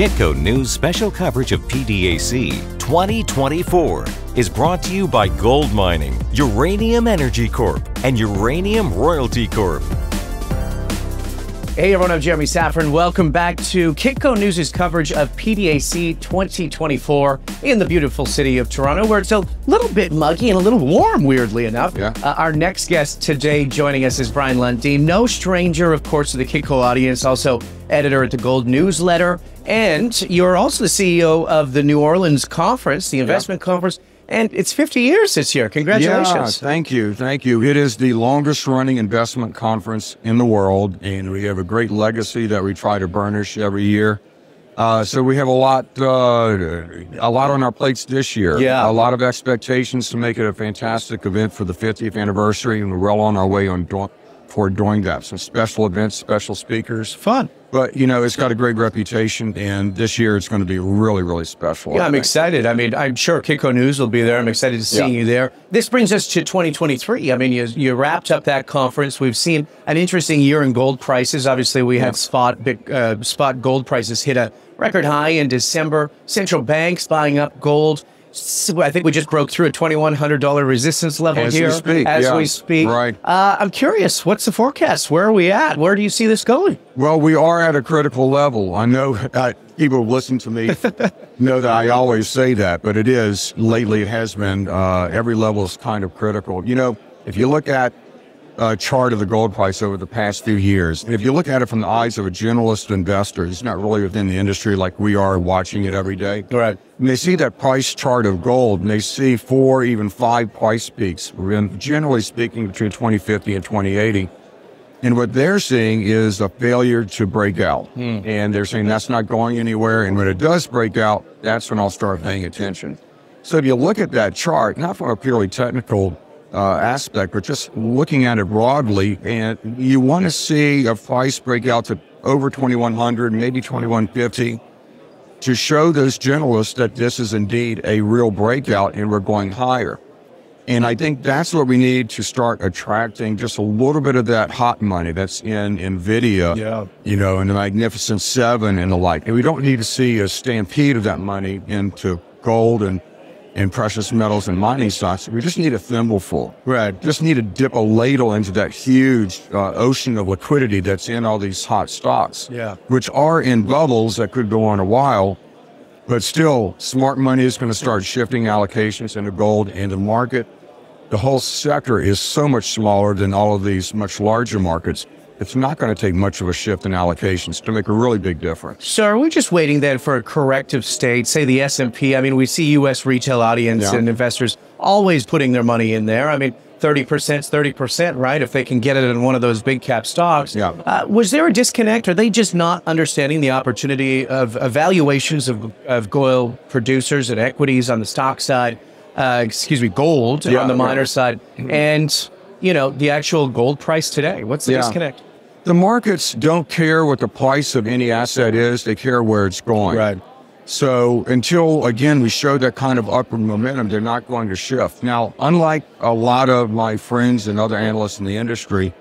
Kitco News special coverage of PDAC 2024 is brought to you by GoldMining, Uranium Energy Corp, and Uranium Royalty Corp. Hey everyone, I'm Jeremy Szafron. Welcome back to Kitco News' coverage of PDAC 2024 in the beautiful city of Toronto, where it's a little bit muggy and a little warm, weirdly enough. Yeah. Uh, our next guest today joining us is Brien Lundin, no stranger, of course, to the Kitco audience, also editor at the Gold Newsletter, and you're also the CEO of the New Orleans Conference, the investment conference. And it's 50 years this year. Congratulations. Yeah, thank you. Thank you. It is the longest running investment conference in the world, and we have a great legacy that we try to burnish every year. Uh, so we have a lot, uh, a lot on our plates this year. Yeah. a lot of expectations to make it a fantastic event for the 50th anniversary, and we're well on our way on for doing that. Some special events, special speakers. Fun. But you know, it's got a great reputation, and this year it's going to be really, really special. Yeah, I I'm excited. I mean, I'm sure Kitco News will be there. I'm excited to see Yeah. you there. This brings us to 2023. I mean, you, you wrapped up that conference. We've seen an interesting year in gold prices. Obviously, we had spot uh, spot gold prices hit a record high in December. Central banks buying up gold. So I think we just broke through a $2,100 resistance level As we here speak, as yeah. we speak. Right. Uh, I'm curious, what's the forecast? Where are we at? Where do you see this going? Well, we are at a critical level. I know uh, people listen to me know that I always say that, but it is lately. It has been. Uh, every level is kind of critical. You know, if you look at a chart of the gold price over the past few years, and if you look at it from the eyes of a generalist investor, he's not really within the industry like we are, watching it every day. Right. And they see that price chart of gold, and they see four, even five price peaks. We're generally speaking, between 2050 and 2080. And what they're seeing is a failure to break out. Hmm. And they're saying that's not going anywhere. And when it does break out, that's when I'll start paying attention. So if you look at that chart, not from a purely technical uh, aspect, but just looking at it broadly, and you want to see a price break out to over 2100, maybe 2150 to show those generalists that this is indeed a real breakout and we're going higher. And I think that's what we need to start attracting just a little bit of that hot money that's in NVIDIA, Yeah. you know, and the Magnificent Seven and the like. And we don't need to see a stampede of that money into gold and, and precious metals and mining stocks. We just need a thimbleful. Right. Just need to dip a ladle into that huge uh, ocean of liquidity that's in all these hot stocks Yeah. which are in bubbles that could go on a while, but still, smart money is going to start shifting allocations into gold and the market. The whole sector is so much smaller than all of these much larger markets. It's not going to take much of a shift in allocations to make a really big difference. So are we just waiting then for a corrective state, say the S&P? I mean, we see U.S. retail audience Yeah. and investors always putting their money in there. I mean, 30% 30%, right? If they can get it in one of those big cap stocks. Yeah. Uh, was there a disconnect? Are they just not understanding the opportunity of evaluations of, of gold producers and equities on the stock side? Uh, excuse me, gold Yeah, on the miner side. And, you know, the actual gold price today. What's the Yeah. disconnect? The markets don't care what the price of any asset is, they care where it's going. Right. So until again we show that kind of upward momentum, they're not going to shift. Now, unlike a lot of my friends and other analysts in the industry,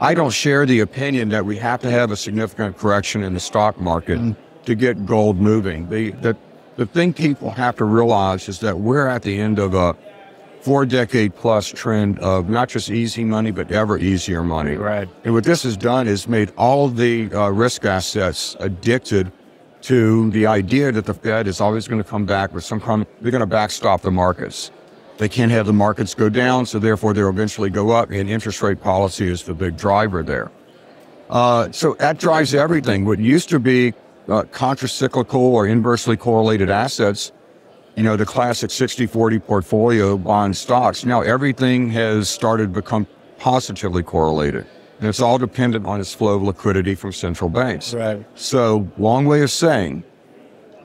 I don't share the opinion that we have to have a significant correction in the stock market mm-hmm. to get gold moving. The, the the thing people have to realize is that we're at the end of a four decade plus trend of not just easy money, but ever easier money. Right. And what this has done is made all the uh, risk assets addicted to the idea that the Fed is always going to come back with some kind. They're going to backstop the markets. They can't have the markets go down, so therefore they'll eventually go up. And interest rate policy is the big driver there. Uh, so that drives everything. What used to be uh, contracyclical or inversely correlated assets, you know, the classic 60-40 portfolio bond stocks. Now everything has started to become positively correlated. And it's all dependent on its flow of liquidity from central banks. Right. So, long way of saying,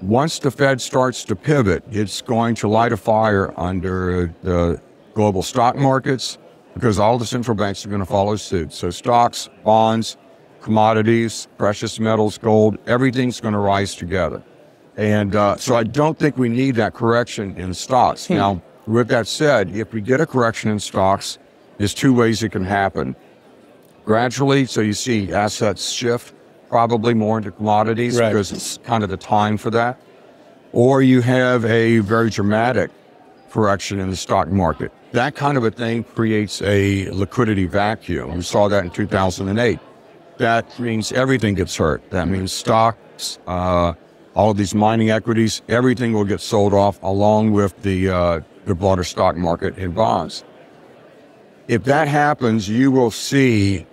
once the Fed starts to pivot, it's going to light a fire under the global stock markets because all the central banks are going to follow suit. So, stocks, bonds, commodities, precious metals, gold, everything's going to rise together. And uh, so, I don't think we need that correction in stocks. Now, with that said, if we get a correction in stocks, there's two ways it can happen gradually. So you see assets shift probably more into commodities Right. because it's kind of the time for that. Or you have a very dramatic correction in the stock market. That kind of a thing creates a liquidity vacuum. We saw that in 2008. That means everything gets hurt. That means stocks, uh, all of these mining equities, everything will get sold off along with the, uh, the broader stock market and bonds. If that happens, you will see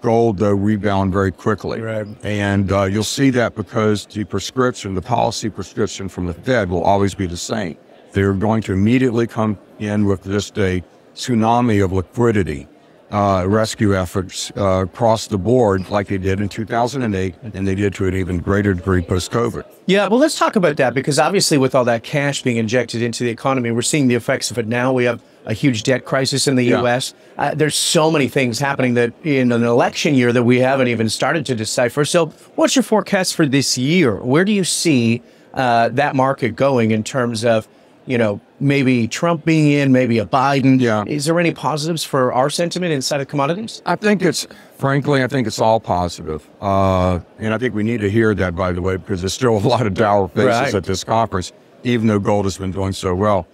gold though rebound very quickly. Right. And uh, you'll see that because the prescription, the policy prescription from the Fed will always be the same. They're going to immediately come in with just a tsunami of liquidity, uh, rescue efforts uh, across the board, like they did in 2008, and they did to an even greater degree post COVID. Yeah, well, let's talk about that because obviously, with all that cash being injected into the economy, we're seeing the effects of it now. We have a huge debt crisis in the Yeah. U.S. Uh, there's so many things happening that in an election year that we haven't even started to decipher. So, what's your forecast for this year? Where do you see uh, that market going in terms of, you know, maybe Trump being in, maybe a Biden? Yeah. Is there any positives for our sentiment inside of commodities? I think it's, frankly, I think it's all positive. Uh, and I think we need to hear that, by the way, because there's still a lot of dour faces Right. at this conference, even though gold has been doing so well.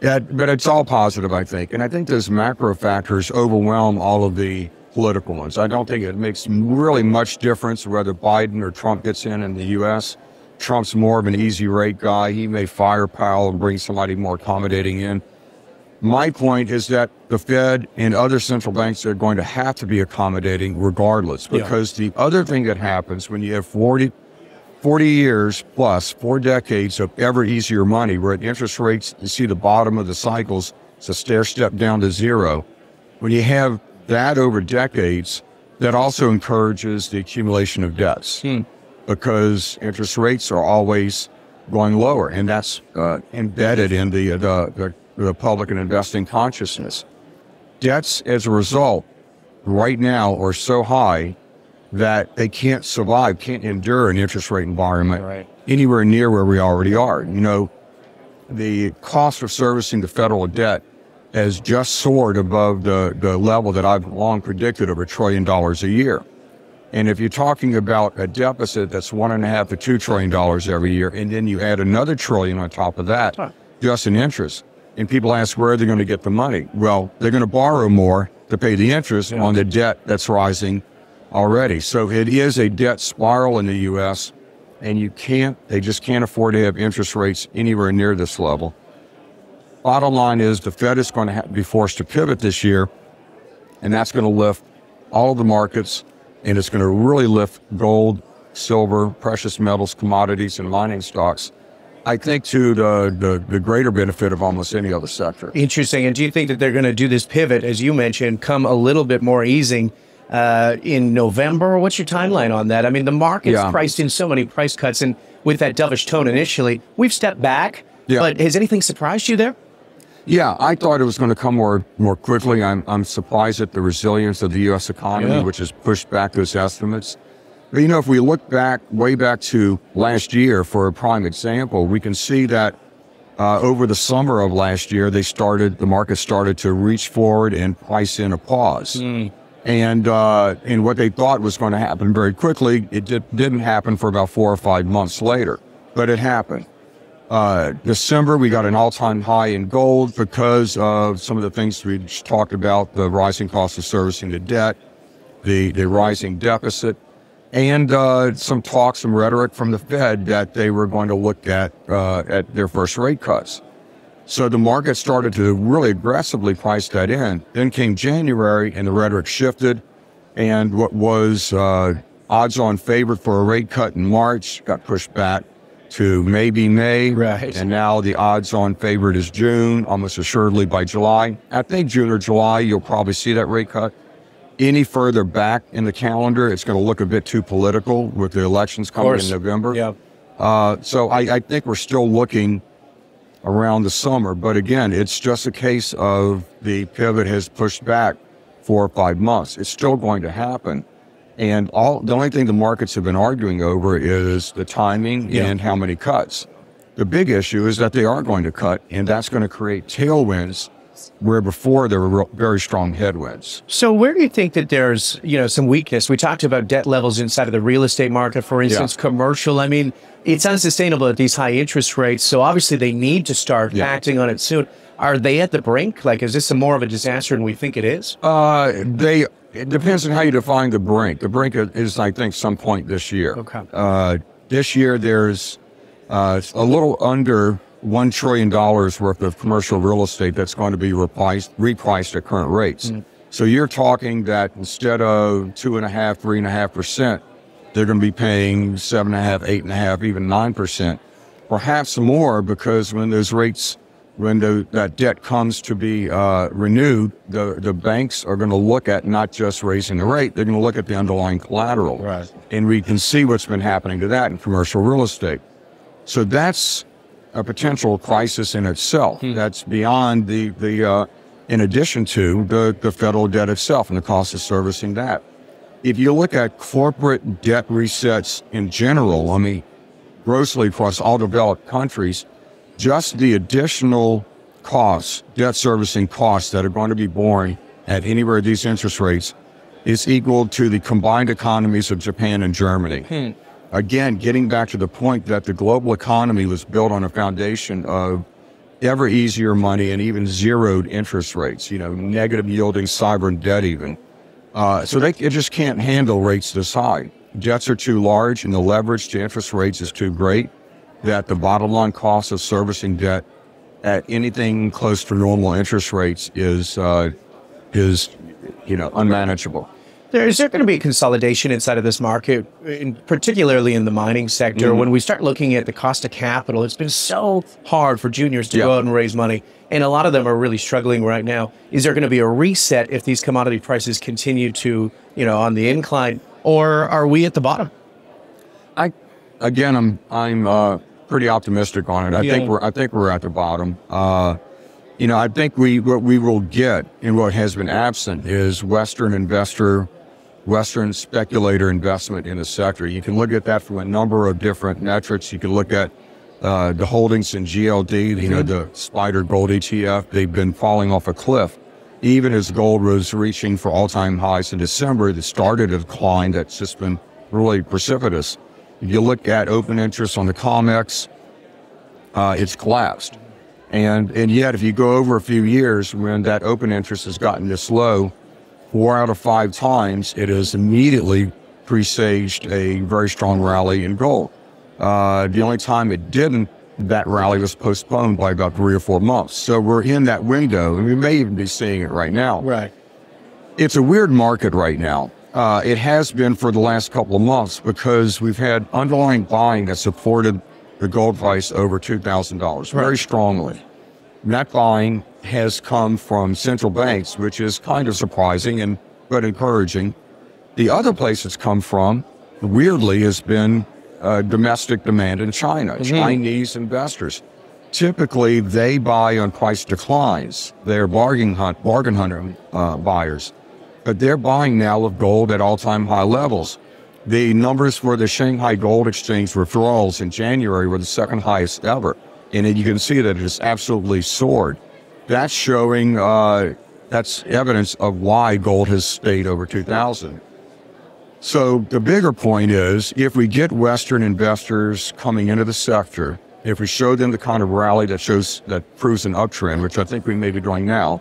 Yeah, but it's all positive, I think. And I think those macro factors overwhelm all of the political ones. I don't think it makes really much difference whether Biden or Trump gets in in the U.S. Trump's more of an easy rate guy. He may fire Powell and bring somebody more accommodating in. My point is that the Fed and other central banks are going to have to be accommodating regardless, Yeah. because the other thing that happens when you have 40, 40 years plus, four decades of ever easier money, where at interest rates, you see the bottom of the cycles, it's a stair step down to zero. When you have that over decades, that also encourages the accumulation of debts hmm. Because interest rates are always going lower, and that's uh, embedded in the, the, the, the public and investing consciousness. Debts, as a result, right now are so high that they can't survive, can't endure an interest rate environment Right. anywhere near where we already are. You know, the cost of servicing the federal debt has just soared above the, the level that I've long predicted of a trillion dollars a year. And if you're talking about a deficit that's one and a half to two trillion dollars every year, and then you add another trillion on top of that, Huh. just in interest, and people ask where they're they going to get the money? Well, they're going to borrow more to pay the interest on the debt that's rising already. So it is a debt spiral in the U.S., and you can't, they just can't afford to have interest rates anywhere near this level. Bottom line is the Fed is going to have to be forced to pivot this year, and that's going to lift all of the markets, and it's going to really lift gold, silver, precious metals, commodities, and mining stocks. I think to the, the, the greater benefit of almost any other sector. Interesting. And do you think that they're going to do this pivot, as you mentioned, come a little bit more easing uh, in November? What's your timeline on that? I mean, the market's Yeah. priced in so many price cuts, and with that dovish tone initially, we've stepped back. Yeah. But has anything surprised you there? Yeah, I thought it was going to come more more quickly. I'm I'm surprised at the resilience of the U.S. economy, Yeah. which has pushed back those estimates. But you know, if we look back way back to last year for a prime example, we can see that uh, over the summer of last year, they started the market started to reach forward and price in a pause. And uh, and what they thought was going to happen very quickly, it did, didn't happen for about four or five months later, but it happened. Uh, December, we got an all-time high in gold because of some of the things we talked about: the rising cost of servicing the debt, the the rising deficit, and uh, some talk, some rhetoric from the Fed that they were going to look at uh, at their first rate cuts. So the market started to really aggressively price that in. Then came January, and the rhetoric shifted, and what was uh, odds-on favorite for a rate cut in March got pushed back to maybe May. Right. And now the odds-on favorite is June, almost assuredly by July. I think June or July, you'll probably see that rate cut. Any further back in the calendar, it's going to look a bit too political with the elections coming in November. Yeah. Uh, so I, I think we're still looking around the summer. But again, it's just a case of the pivot has pushed back four or five months. It's still going to happen. And all the only thing the markets have been arguing over is the timing Yeah. and how many cuts. The big issue is that they are going to cut, and that's going to create tailwinds where before there were very strong headwinds. So where do you think that there's, you know, some weakness? We talked about debt levels inside of the real estate market, for instance, commercial. I mean, it's unsustainable at these high interest rates. So obviously they need to start Yeah. acting on it soon. Are they at the brink? Like, is this more of a disaster than we think it is? Uh, they it depends on how you define the brink. The brink is, I think, some point this year. Okay. Uh, this year, there's uh, a little under one trillion dollars worth of commercial real estate that's going to be repriced, repriced at current rates. So you're talking that instead of two and a half, three and a half percent, they're going to be paying seven and a half, eight and a half, even nine percent, perhaps more, because when those rates, when the, that debt comes to be uh, renewed, the the banks are going to look at not just raising the rate, they're going to look at the underlying collateral, Right. and we can see what's been happening to that in commercial real estate. So that's a potential crisis in itself. That's beyond the the uh, in addition to the the federal debt itself and the cost of servicing that. If you look at corporate debt resets in general, I mean, grossly across all developed countries, just the additional costs, debt servicing costs that are going to be borne at anywhere of these interest rates is equal to the combined economies of Japan and Germany. Again, getting back to the point that the global economy was built on a foundation of ever easier money and even zeroed interest rates, you know, negative yielding sovereign debt even. Uh, so they it just can't handle rates this high. Debts are too large and the leverage to interest rates is too great that the bottom line cost of servicing debt at anything close to normal interest rates is, uh, is, you know, unmanageable. There, is there going to be consolidation inside of this market, in, particularly in the mining sector? Mm-hmm. When we start looking at the cost of capital, it's been so hard for juniors to Yeah. go out and raise money, and a lot of them are really struggling right now. Is there going to be a reset if these commodity prices continue to, you know, on the incline, or are we at the bottom? I, again, I'm I'm uh, pretty optimistic on it. I Yeah. think we're I think we're at the bottom. Uh, you know, I think we what we will get and what has been absent is Western investor, Western speculator investment in the sector. You can look at that from a number of different metrics. You can look at uh, the holdings in GLD, you know, the SPDR Gold ETF. They've been falling off a cliff. Even as gold was reaching for all-time highs in December, it started a decline that's just been really precipitous. If you look at open interest on the COMEX, uh, it's collapsed. And, and yet, if you go over a few years when that open interest has gotten this low, four out of five times, it has immediately presaged a very strong rally in gold. Uh, the only time it didn't, that rally was postponed by about three or four months. So we're in that window, and we may even be seeing it right now. Right. It's a weird market right now. Uh, it has been for the last couple of months because we've had underlying buying that supported the gold price over $2,000 very strongly. That buying has come from central banks, which is kind of surprising and but encouraging. The other place it's come from, weirdly, has been uh, domestic demand in China, Chinese investors. Typically, they buy on price declines. They're bargain hunt, bargain hunter uh, buyers, but they're buying now of gold at all-time high levels. The numbers for the Shanghai Gold Exchange withdrawals in January were the second highest ever, and you can see that it has absolutely soared. That's showing uh, that's evidence of why gold has stayed over 2,000. So the bigger point is if we get Western investors coming into the sector, if we show them the kind of rally that shows that proves an uptrend, which I think we may be doing now,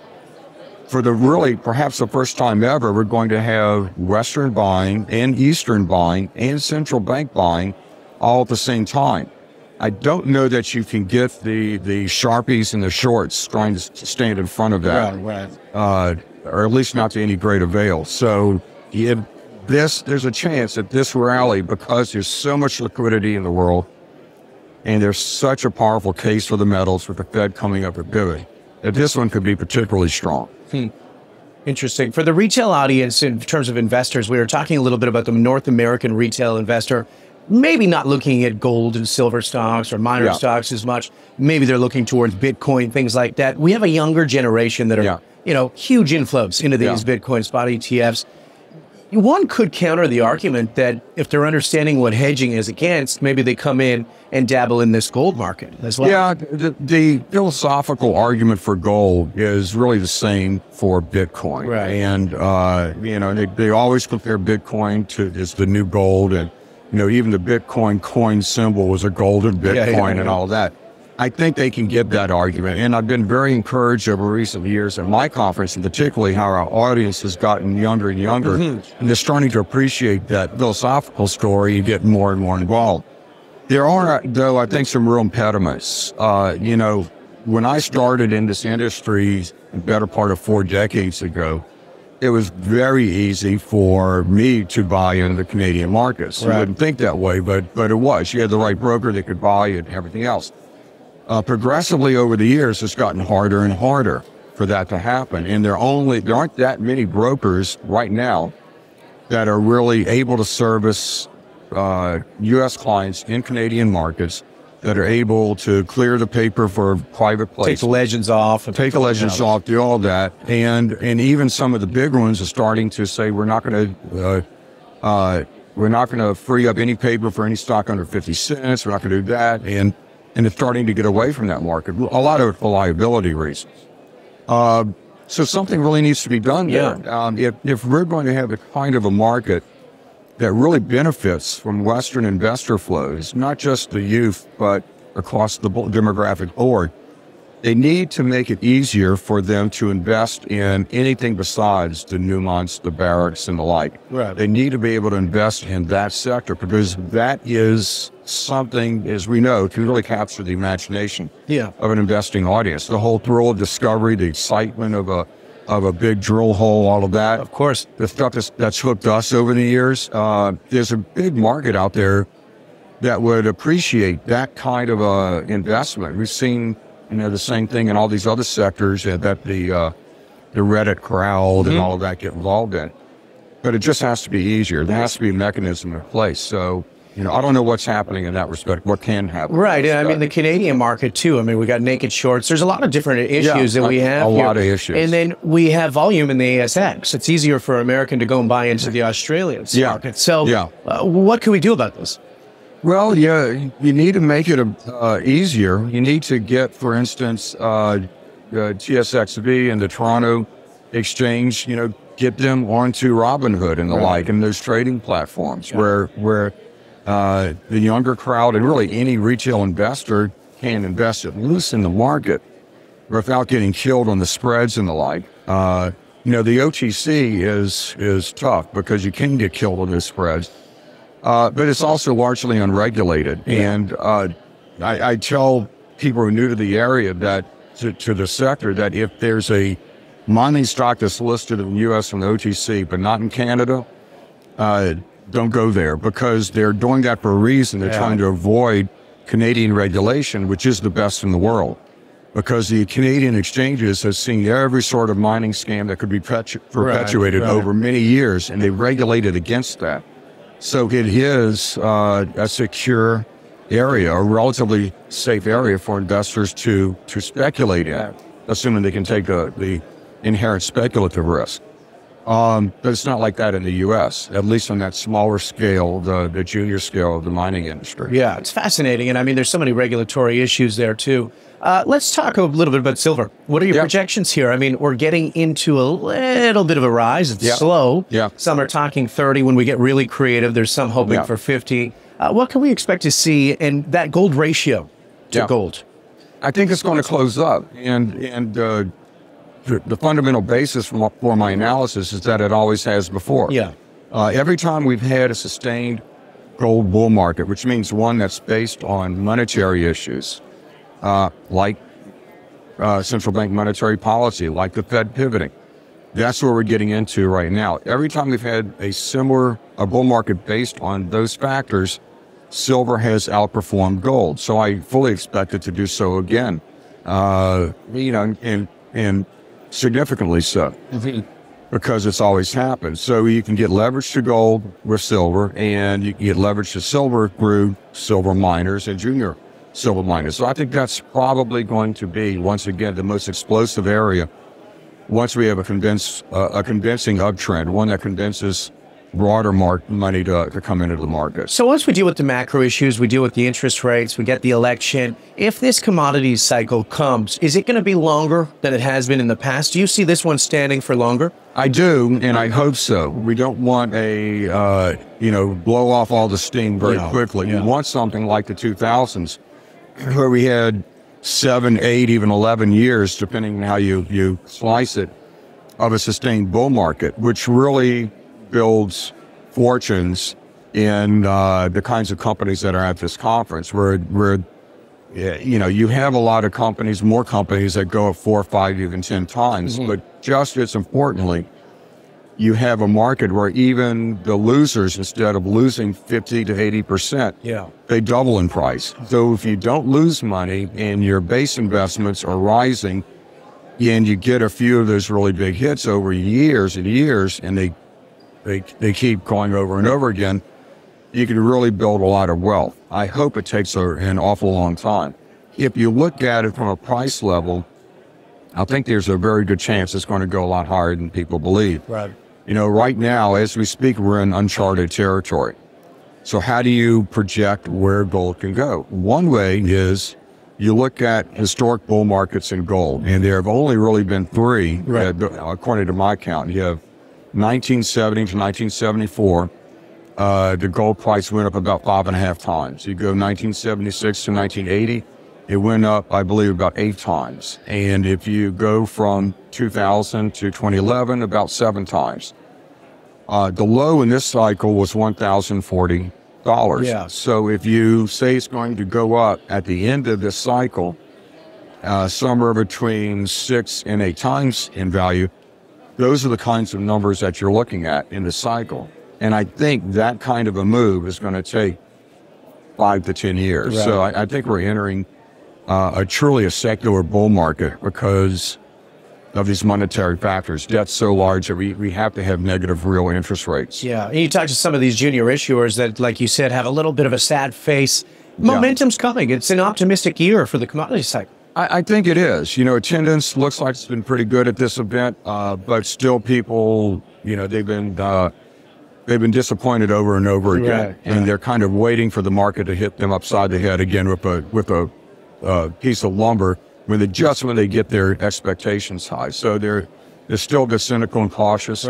for the really perhaps the first time ever, we're going to have Western buying and Eastern buying and central bank buying all at the same time. I don't know that you can get the the sharpies and the shorts trying to stand in front of that right. uh, or at least not to any great avail. So if this, there's a chance that this rally, because there's so much liquidity in the world, and there's such a powerful case for the metals with the Fed coming up with pivot, that this one could be particularly strong. Hmm. Interesting. For the retail audience, in terms of investors, we were talking a little bit about the North American retail investor, maybe not looking at gold and silver stocks or minor Yeah. stocks as much. Maybe they're looking towards Bitcoin, things like that. We have a younger generation that are, Yeah. you know, huge inflows into these Yeah. Bitcoin spot ETFs. One could counter the argument that if they're understanding what hedging is against, maybe they come in and dabble in this gold market as well. Yeah, the, the philosophical argument for gold is really the same for Bitcoin. Right. And, uh, you know, they, they always compare Bitcoin to as the new gold. And, you know, even the Bitcoin coin symbol was a golden Bitcoin Yeah, yeah, and all that. I think they can get that argument. And I've been very encouraged over recent years at my conference, and particularly how our audience has gotten younger and younger. Mm-hmm. And they're starting to appreciate that philosophical story and get more and more involved. There are, though, I think some real impediments. Uh, you know, when I started in this industry, the better part of four decades ago, it was very easy for me to buy into the Canadian markets. You wouldn't think that way, but but it was. You had the right broker that could buy it and everything else. Uh, progressively over the years, it's gotten harder and harder for that to happen, and there only there aren't that many brokers right now that are really able to service uh, U.S. clients in Canadian markets that are able to clear the paper for private place. Take the legends off. And take the legends off, do all that, and and even some of the big ones are starting to say we're not going to. Uh, uh, we're not going to free up any paper for any stock under 50 cents. We're not going to do that. And, and it's starting to get away from that market. A lot of it for liability reasons. Uh, so something really needs to be done there. Um, if, if we're going to have a kind of a market that really benefits from Western investor flows, not just the youth, but across the demographic board, they need to make it easier for them to invest in anything besides the Newmonts, the Barricks, and the like. Right. They need to be able to invest in that sector because that is something, as we know, can really capture the imagination Yeah. of an investing audience. The whole thrill of discovery, the excitement of a of a big drill hole, all of that. Of course. The stuff that's, that's hooked us over the years. Uh, there's a big market out there that would appreciate that kind of uh, investment. We've seen, you know, the same thing in all these other sectors that, that the uh, the Reddit crowd and all of that get involved in. But it just has to be easier. There has to be a mechanism in place. So, you know, I don't know what's happening in that respect. What can happen? Right. I mean, the. Canadian market, too. I mean, we got naked shorts. There's a lot of different issues Yeah, that we have. a here. lot of issues. And then we have volume in the ASX. It's easier for American to go and buy into the Australian Yeah. market. So, Yeah. uh, what can we do about this? Well, yeah, you need to make it uh, easier. You need to get, for instance, uh, uh, TSXV and the Toronto Exchange. You know, get them onto Robinhood and the like, and those trading platforms where where uh, the younger crowd and really any retail investor can invest at least in the market without getting killed on the spreads and the like. Uh, you know, the OTC is is tough because you can get killed on the spreads. Uh, but it's also largely unregulated. And uh, I, I tell people who are new to the area that to, to the sector that if there's a mining stock that's listed in the U.S. on the OTC but not in Canada, uh, don't go there because they're doing that for a reason. They're Yeah. trying to avoid Canadian regulation, which is the best in the world. Because the Canadian exchanges have seen every sort of mining scam that could be perpetu- perpetuated right. over many years, and they regulated against that. So it is uh, a secure area, a relatively safe area for investors to to speculate in, assuming they can take the, the inherent speculative risk. Um, but it's not like that in the U.S., at least on that smaller scale, the, the junior scale of the mining industry. Yeah, it's fascinating. And I mean, there's so many regulatory issues there, too. Uh, let's talk a little bit about silver. What are your projections here? I mean, we're getting into a little bit of a rise. It's slow. Yeah. Some are talking 30 when we get really creative. There's some hoping for 50. Uh, what can we expect to see in that gold ratio to gold? I think it's going to close up, and and uh, the, the fundamental basis for, for my analysis is that it always has before. Yeah. Uh, every time we've had a sustained gold bull market, which means one that's based on monetary issues, uh, like uh, central bank monetary policy, like the Fed pivoting. That's where we're getting into right now. Every time we've had a similar a bull market based on those factors, silver has outperformed gold. So I fully expect it to do so again. Uh, you know, and and significantly so because it's always happened. So you can get leverage to gold with silver, and you can get leverage to silver through silver miners and junior silver miners. So I think that's probably going to be once again the most explosive area. Once we have a convince uh, a convincing uptrend, one that convinces broader mark money to, to come into the market. So once we deal with the macro issues, we deal with the interest rates, we get the election. If this commodities cycle comes, is it going to be longer than it has been in the past? Do you see this one standing for longer? I do, and I hope so. We don't want a uh, you know blow off all the steam very Yeah, quickly. yeah. We want something like the 2000s, where we had seven, eight, even 11 years, depending on how you you slice it, of a sustained bull market, which really builds fortunes in uh, the kinds of companies that are at this conference, where where you know, you have a lot of companies, more companies that go up four, five, even 10 times. But just as importantly, you have a market where even the losers, instead of losing 50 to 80%, Yeah. they double in price. So if you don't lose money and your base investments are rising and you get a few of those really big hits over years and years and they, they, they keep going over and over again, you can really build a lot of wealth. I hope it takes a, an awful long time. If you look at it from a price level, I think there's a very good chance it's going to go a lot higher than people believe. Right. You know, right now, as we speak, we're in uncharted territory. So, how do you project where gold can go? One way is you look at historic bull markets in gold, and there have only really been three, Right. according to my count. You have 1970 to 1974. Uh, the gold price went up about five and a half times. You go 1976 to 1980, it went up, I believe, about eight times. And if you go from 2000 to 2011, about seven times. Uh, the low in this cycle was $1,040. Yeah. So if you say it's going to go up at the end of this cycle, uh, somewhere between six and eight times in value, those are the kinds of numbers that you're looking at in the cycle. And I think that kind of a move is going to take five to 10 years. So I, I think we're entering uh, a truly a secular bull market because of these monetary factors. Debt's so large that we, we have to have negative real interest rates. Yeah. And you talk to some of these junior issuers that, like you said, have a little bit of a sad face. Momentum's coming. It's an optimistic year for the commodity cycle. I, I think it is. You know, attendance looks like it's been pretty good at this event, uh, but still, people, you know, they've been uh, they've been disappointed over and over again, Right, and right. they're kind of waiting for the market to hit them upside the head again with a with a uh, piece of lumber when they just when they get their expectations high. So they're they're still a bit cynical and cautious.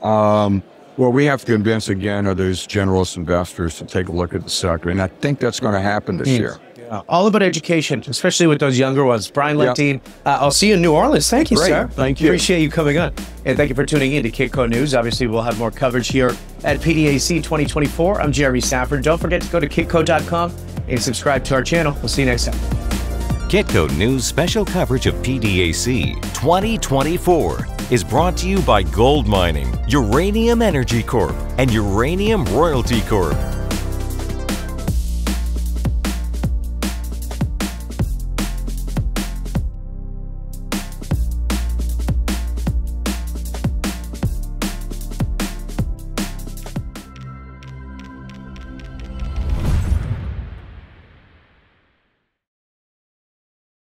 Um, well, we have to convince again of those generalist investors to take a look at the sector, and I think that's going to happen this year. Yeah. All about education, especially with those younger ones. Brien Yeah. Uh, I'll see you in New Orleans. Thank you, Great. sir. Thank you. Appreciate you coming on. And thank you for tuning in to Kitco News. Obviously, we'll have more coverage here at PDAC 2024. I'm Jeremy Szafron. Don't forget to go to kitco.com and subscribe to our channel. We'll see you next time. Kitco News special coverage of PDAC 2024 is brought to you by GoldMining, Uranium Energy Corp, and Uranium Royalty Corp.